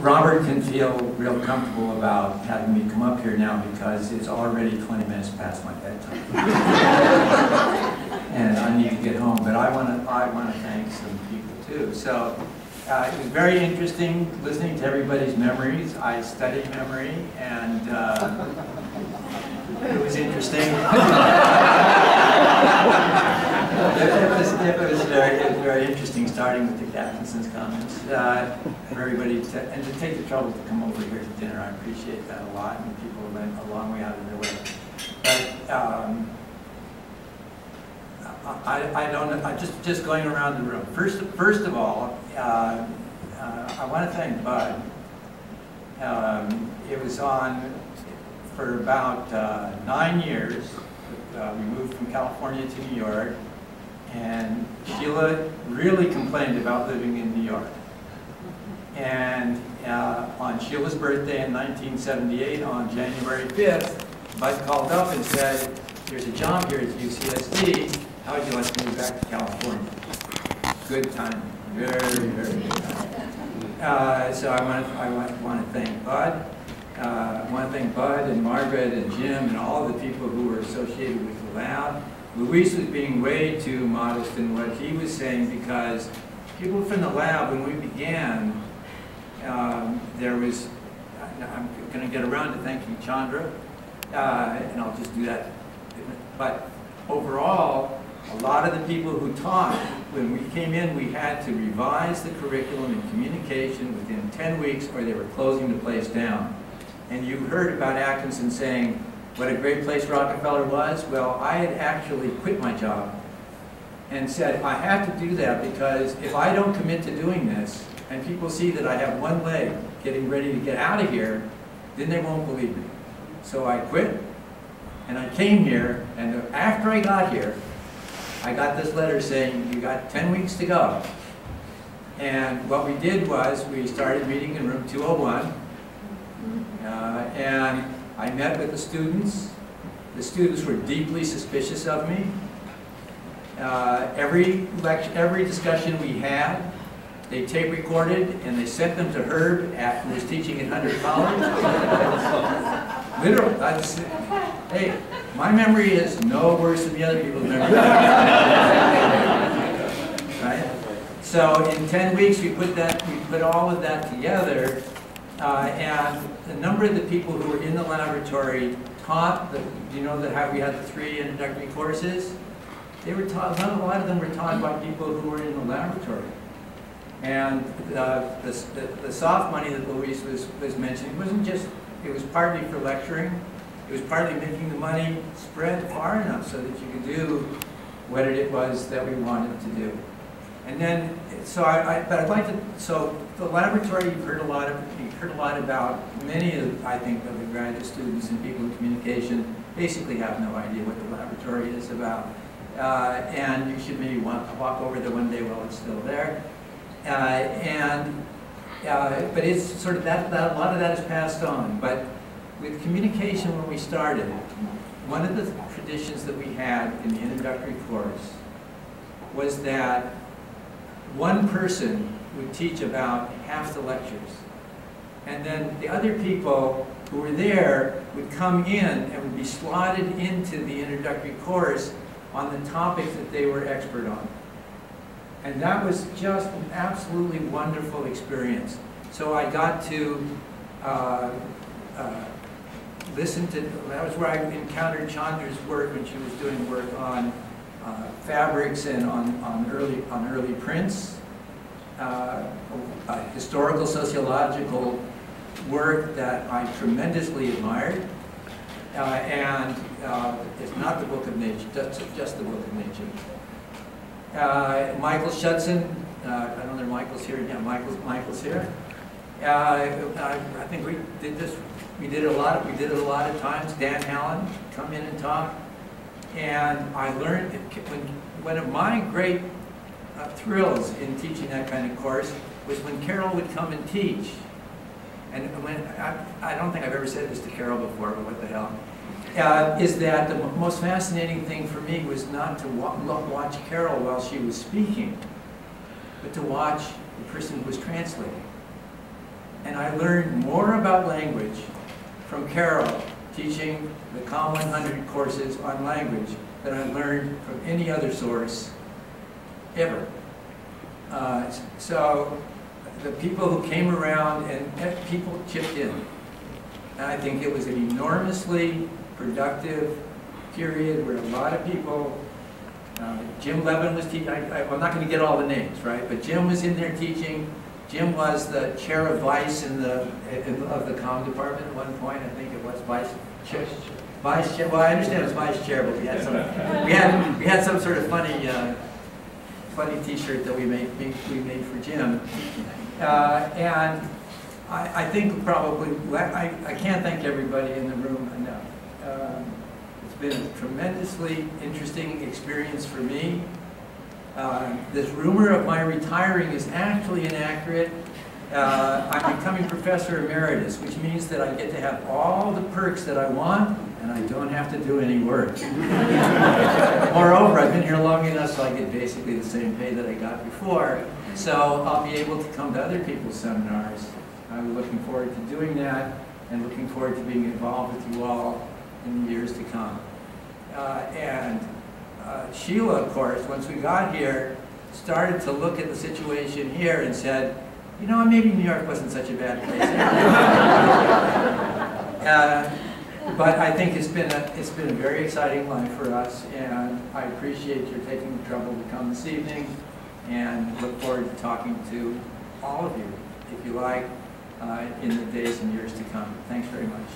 Robert can feel real comfortable about having me come up here now because it's already 20 minutes past my bedtime. and I need to get home, but I want to I want to thank some people too. So uh, it was very interesting listening to everybody's memories. I studied memory, and uh, it was interesting. it, was, was very, very interesting starting with the Atkinson's comments. Uh, everybody to, and to take the trouble to come over here to dinner, I appreciate that a lot, and people went a long way out of their way. But um, I, I don't know, I just, just going around the room. First, first of all, uh, uh, I want to thank Bud. Um, it was on for about uh, nine years. Uh, we moved from California to New York, Sheila really complained about living in New York. And uh, on Sheila's birthday in 1978, on January 5th, Bud called up and said, there's a job here at UCSD, how would you like to move back to California? Good time, very, very good time. Uh, so I want, I want to thank Bud. Uh, I want to thank Bud and Margaret and Jim and all the people who were associated with the lab. Luis was being way too modest in what he was saying because people from the lab, when we began, um, there was, I'm going to get around to thanking Chandra, uh, and I'll just do that. But overall, a lot of the people who taught, when we came in, we had to revise the curriculum in communication within 10 weeks or they were closing the place down. And you heard about Atkinson saying what a great place Rockefeller was. Well, I had actually quit my job and said, I have to do that because if I don't commit to doing this, and people see that I have one leg getting ready to get out of here, then they won't believe me. So I quit, and I came here, and after I got here, I got this letter saying, you got 10 weeks to go. And what we did was, we started meeting in room 201, uh, and I met with the students. The students were deeply suspicious of me. Uh, every, every discussion we had, they tape recorded and they sent them to Herb after he was teaching at Hunter College. Literally, I was, hey, my memory is no worse than the other people's memory. right? So in 10 weeks, we put that, we put all of that together, uh, and a number of the people who were in the laboratory taught, the, do you know that how we had the three introductory courses? They were taught, a lot of them were taught by people who were in the laboratory. And uh, the, the, the, soft money that Luis was, was mentioning wasn't just, it was partly for lecturing, it was partly making the money spread far enough so that you could do what it was that we wanted to do. And then, so I, I, but I'd like to, so the laboratory, you've heard a lot of, you've heard a lot about, many of, I think, of the graduate students and people in communication basically have no idea what the laboratory is about. Uh, and you should maybe to walk over there one day while it's still there. Uh, and uh, but it's sort of that, that, a lot of that is passed on. But with communication when we started, one of the traditions that we had in the introductory course was that one person would teach about half the lectures. And then the other people who were there would come in and would be slotted into the introductory course on the topics that they were expert on. And that was just an absolutely wonderful experience. So I got to uh, uh, listen to, that was where I encountered Chandra's work when she was doing work on uh, fabrics and on, on, early, on early prints, uh, historical sociological work that I tremendously admired. Uh, and uh, it's not the Book of Nature, just, just the Book of Nature. Uh, Michael Schudson, uh, I don't know if Michael's here. Yeah, Michael's Michael's here. I, I, think we did this. We did it a lot. Of, we did it a lot of times. Dan Hallin come in and talk, and I learned when one of my great uh, thrills in teaching that kind of course was when Carol would come and teach. And when I, I don't think I've ever said this to Carol before, but what the hell? uh, is that the most fascinating thing for me was not to wa watch Carol while she was speaking, but to watch the person who was translating. And I learned more about language from Carol teaching the COM 100 courses on language that I learned from any other source ever. Uh, So the people who came around and and people chipped in. And I think it was an enormously productive period where a lot of people, uh, Jim Levin was teaching, I'm not going to get all the names, right? But Jim was in there teaching. Jim was the chair of vice in the, in- of the comm department at one point, I think it was vice chair. Vice chair, well, I understand it was vice chair, but we had some, we had, we had some sort of funny, uh, funny T-shirt that we made, we made for Jim. Uh, And I, I think probably, I, I can't thank everybody in the room enough. Um, It's been a tremendously interesting experience for me. Uh, This rumor of my retiring is actually inaccurate. Uh, I'm becoming professor emeritus, which means that I get to have all the perks that I want, and I don't have to do any work. Moreover, I've been here long enough, so I get basically the same pay that I got before. So I'll be able to come to other people's seminars. I'm looking forward to doing that, and looking forward to being involved with you all in the years to come. Uh, And uh, Sheila, of course, once we got here, started to look at the situation here and said, you know, maybe New York wasn't such a bad place. Uh, But I think it's been, a it's been a very exciting life for us, and I appreciate your taking the trouble to come this evening, and look forward to talking to all of you, if you like, uh, in the days and years to come. Thanks very much.